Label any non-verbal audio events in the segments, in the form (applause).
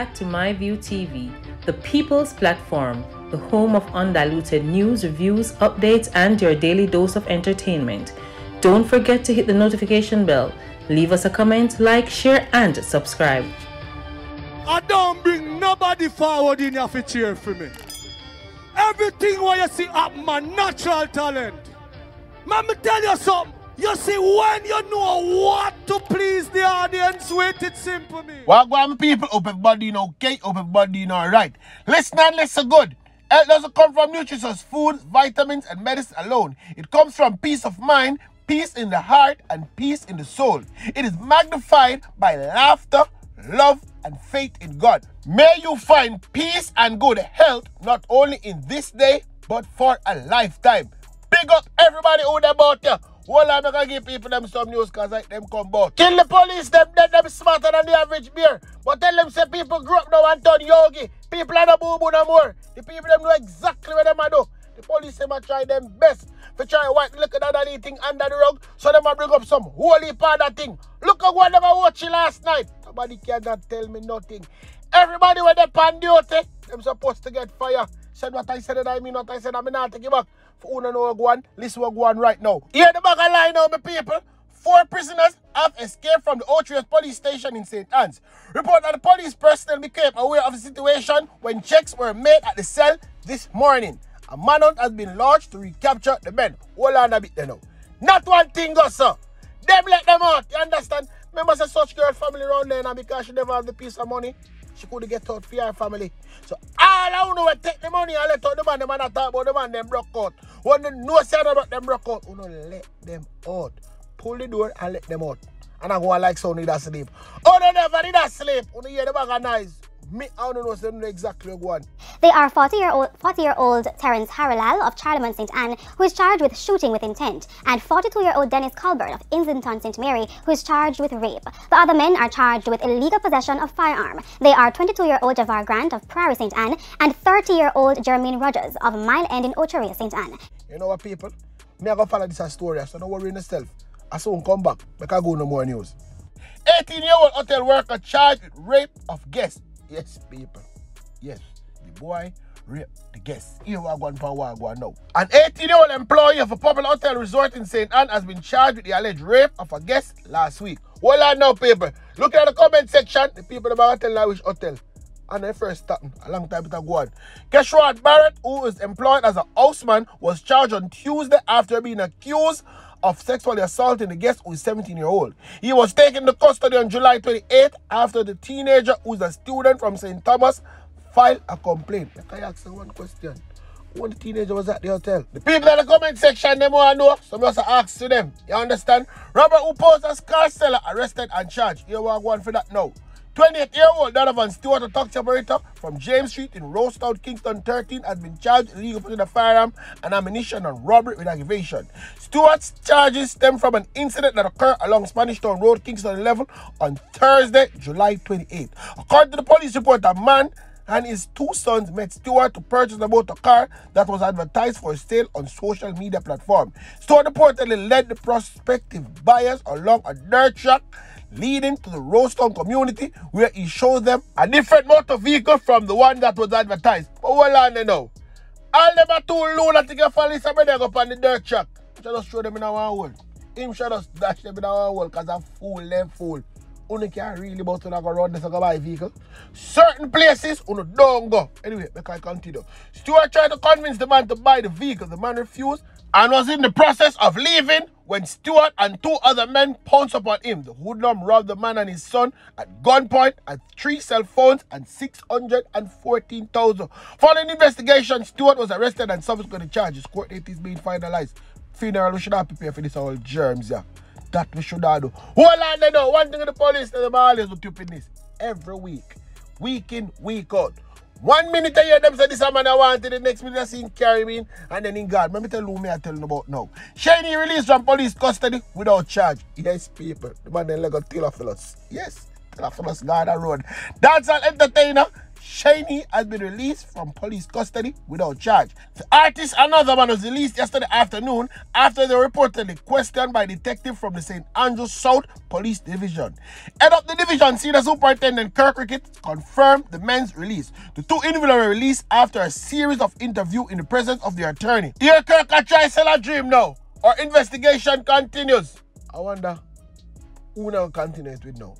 Back to MyView TV, the people's platform, the home of undiluted news, reviews, updates, and your daily dose of entertainment. Don't forget to hit the notification bell, leave us a comment, like, share, and subscribe. I don't bring nobody forward in to cheer for me. Everything what you see up my natural talent. Let me tell you something. You see, when you know what to please the audience with, it's simple, me. Wagwan people, hope everybody know okay, hope everybody know alright. Listen and listen good. Health doesn't come from nutritious foods, vitamins, and medicine alone. It comes from peace of mind, peace in the heart, and peace in the soul. It is magnified by laughter, love, and faith in God. May you find peace and good health not only in this day, but for a lifetime. Big up everybody who them out there. Well, I'm gonna give people them some news cause like them come back. Kill the police, them dead, them smarter than the average beer. But tell them say people grew up now and turn yogi. People are not boo boo no more. The people them know exactly what them a do. The police them a try them best for try white look at that thing under the rug. So them a bring up some holy part of thing. Look at what them a watch last night. Nobody cannot tell me nothing. Everybody with the pan duty, them supposed to get fire. Said what I said and I mean what I said. I mean not take back. For who know go on, listen what go on right now. Hear the back of line now, my people. Four prisoners have escaped from the Ocho Rios police station in St. Anne's. Report that the police personnel became aware of the situation when checks were made at the cell this morning. A manhunt has been launched to recapture the men. Hold on a bit there now. Not one thing, go, sir. Them let them out. You understand? Remember, say such girl family around there, and because she never have the piece of money, she could get out for her family. So all I know is take the money and let out the man, the man talk about the man them broke out. When they know say about them broke out, you know, let them out. Pull the door and let them out. And I go like so need that sleep. Oh, they never need that sleep. You hear the bag of noise. Me, I don't know, so know exactly what. They are 40-year-old 40-year-old Terence Harrelal of Charlemont St. Anne, who is charged with shooting with intent, and 42-year-old Dennis Colbert of Islington St. Mary, who is charged with rape. The other men are charged with illegal possession of firearm. They are 22-year-old Javar Grant of Prairie St. Anne and 30-year-old Jermaine Rogers of Mile End in Oteria St. Anne. You know what, people? Me I go follow this story, so don't worry yourself. I soon come back. Make I go no more news. 18-year-old hotel worker charged with rape of guest. Yes, people. Yes, the boy raped the guest. Here we are going for Wagwan now. An 18-year-old employee of a popular hotel resort in St. Anne has been charged with the alleged rape of a guest last week. Hold on now, people. Look at the comment section. The people about hotel which hotel. And they first starting a long time ago on. Kashawn Barrett, who is employed as a houseman, was charged on Tuesday after being accused of sexually assaulting the guest who is 17 year old. He was taken to custody on July 28th after the teenager who is a student from St. Thomas filed a complaint. Can I ask you one question? When the teenager was at the hotel. The people in the comment section, them want to know. So I must ask to them. You understand? Robert who posed as car seller arrested and charged. We are going for that now. 28-year-old Donovan Stewart, a taxi operator from James Street in Rosetown, Kingston 13, has been charged with illegal possession of firearm and ammunition and robbery with aggravation. Stewart's charges stem from an incident that occurred along Spanish Town Road, Kingston 11, on Thursday, July 28. According to the police report, a man and his two sons met Stewart to purchase a motor car that was advertised for sale on social media platform. Stewart reportedly led the prospective buyers along a dirt track leading to the Rosetown community where he showed them a different motor vehicle from the one that was advertised. But hold on there now. All them are too lunatic and fall this somebody go up on the dirt track. Just show them in our hole. Him should just dash them in our hole because I'm fool them fool. Only can really about to go around this and go buy a vehicle. Certain places, uno don't go. Anyway, make I continue. Stewart tried to convince the man to buy the vehicle. The man refused and was in the process of leaving when Stewart and two other men pounced upon him. The hoodlum robbed the man and his son at gunpoint at three cell phones and 614000 Following investigation, Stewart was arrested and subsequently charged. Court date is being finalized. Funeral, we should have prepared for this all germs, yeah. That we should have do. Hold on there now. One thing the police, them always do stupidness. Every week. Week in, week out. One minute I hear them say this man I wanted, the next minute I see him in, and then in God. Let me tell you me I tell you about now. Shiny released from police custody without charge. Yes, people. The man then like a Theophilus. Yes. Us Garda Road. Dancehall entertainer Shiny has been released from police custody without charge. The artist, another man, was released yesterday afternoon after they were reportedly questioned by detective from the St. Andrews South Police Division. Head up the division, Senior Superintendent Kirk Rickett confirmed the men's release. The two individuals were released after a series of interviews in the presence of their attorney. Here, Kirk, I try sell a dream now. Our investigation continues. I wonder who now continue it with now.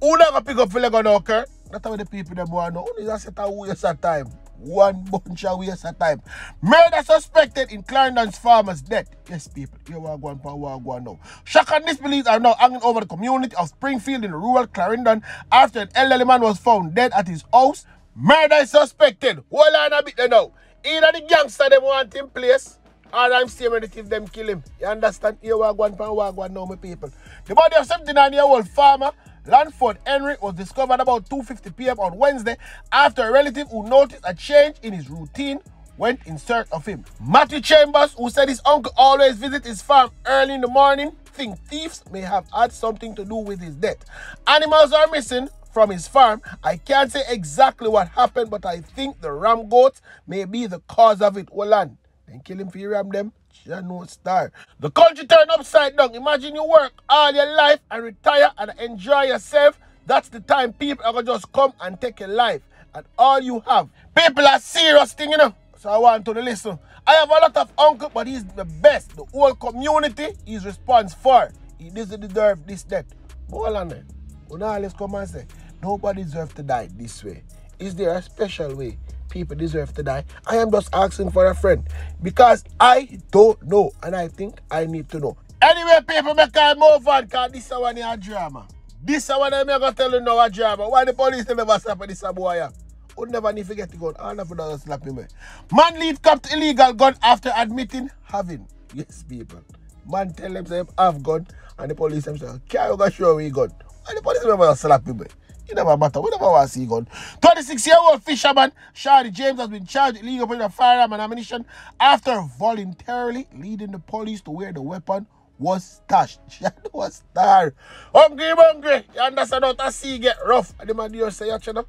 Who now gonna pick up for Lego now, Kirk? That's how the people them want to know. Only set a waste of time. One bunch of waste of time. Murder suspected in Clarendon's farmer's death. Yes, people. you are going for we are going now. Shock and disbelief are now hanging over the community of Springfield in rural Clarendon after an elderly man was found dead at his house. Murder is suspected. Hold on a bit now. Either the gangster them want him place or I'm staying if them kill him. You understand? You are going for we are going now, my people. The body of 79 year old farmer Lanford Henry was discovered about 2.50 p.m. on Wednesday after a relative who noticed a change in his routine went in search of him. Matthew Chambers, who said his uncle always visits his farm early in the morning, think thieves may have had something to do with his death. Animals are missing from his farm. I can't say exactly what happened, but I think the ram goats may be the cause of it. Hold on. Then kill him for you ram them. You no star. The country turned upside down. Imagine you work all your life and retire and enjoy yourself. That's the time people are going to just come and take your life and all you have. People are serious thing, you know. So I want to listen. I have a lot of uncle, but he's the best. The whole community is response for. He doesn't deserve this death. Hold on then. When let's come and say, nobody deserves to die this way. Is there a special way people deserve to die. I am just asking for a friend because I don't know and I think I need to know. Anyway, people, make I move on because this one is a drama. This is one I'm going to tell you now a drama. Why the police never stop this boy? Would never need to get the gun. Never does slap him. Eh? Man lead copped illegal gun after admitting having. Yes, people. Man tell themselves have gun and the police themselves can't go show we gun. Why the police never slap him? Eh? It never matter. We never want to see gun. 26-year-old fisherman Shadi James has been charged with illegal possession of firearm and ammunition after voluntarily leading the police to where the weapon was stashed. (laughs) Shadi was star. Hungry, hungry. You understand how the sea get rough? And the man here say, you know,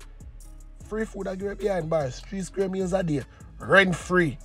free food I give behind bars. Three square meals a day. Rent free.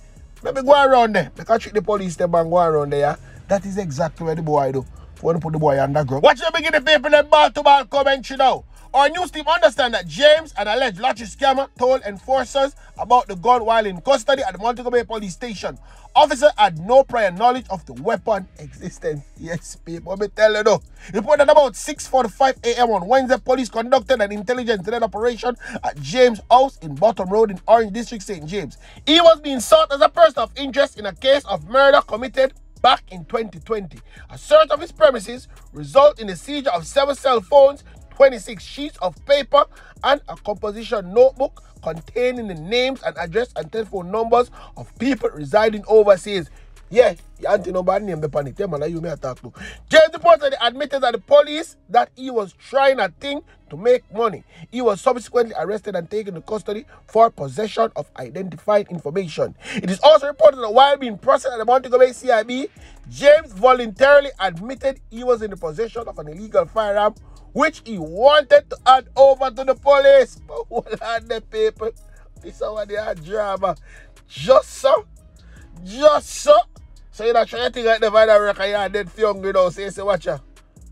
Maybe go around there. Make I treat the police them and go around there. Yeah? That is exactly what the boy do. Want to put the boy underground. Watch them begin the people in ball to ball commentary now. Our news team understand that James, an alleged lottery scammer, told enforcers about the gun while in custody at the Montego Bay police station. Officer had no prior knowledge of the weapon existence. (laughs) Yes, people, let me tell you though. Reported about 6.45 a.m. on Wednesday, police conducted an intelligence-led operation at James' house in Bottom Road in Orange District, St. James. He was being sought as a person of interest in a case of murder committed back in 2020. A search of his premises resulted in the seizure of seven cell phones, 26 sheets of paper, and a composition notebook containing the names and address and telephone numbers of people residing overseas. Yeah, the auntie number name the panic. Man, you may talk to. James reportedly admitted that the police that he was trying a thing to make money. He was subsequently arrested and taken to custody for possession of identified information. It is also reported that while being processed at the Montego Bay CIB, James voluntarily admitted he was in the possession of an illegal firearm which he wanted to hand over to the police. (laughs) But hold on the people. This is what they are drama. Just so. Just so. So you're not trying to think like the vital record you're dead for hungry now. So you say, watch ya.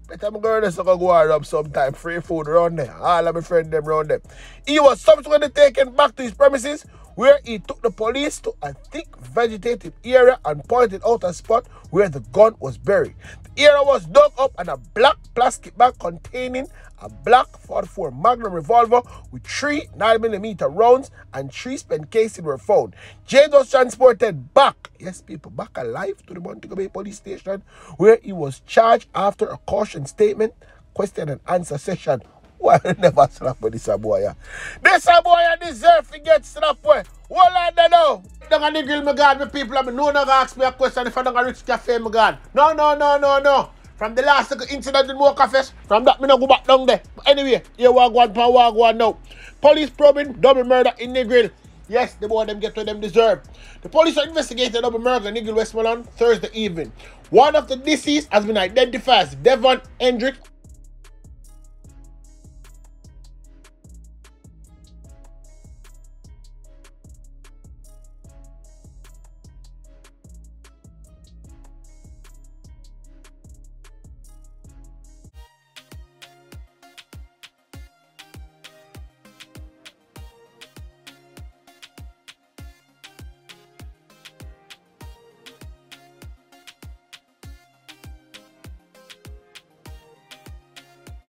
Better I'm going to go go up sometime. Free food around there. All of my friends them around there. He was subsequently taken back to his premises where he took the police to a thick vegetative area and pointed out a spot where the gun was buried. The area was dug up and a black plastic bag containing a black 44 Magnum revolver with three 9mm rounds and three spent casings were found. James was transported back, yes people, back alive to the Montego Bay police station where he was charged after a caution statement, question and answer session why (laughs) never slap with this boy? This boy deserve to get slapped with. Hold on there now. Don't go grill me God, me people, me no no ask me a question if I don't reach cafe me God. No, no, no, no, no. From the last incident in Mocha Fest, from that me no go back down there. But anyway, here we go on, we go on now. Police probing double murder in Negril. Yes, the boy them get what them deserve. The police are investigating double murder in Negril Westmoreland Thursday evening. One of the deceased has been identified as Devon Hendrick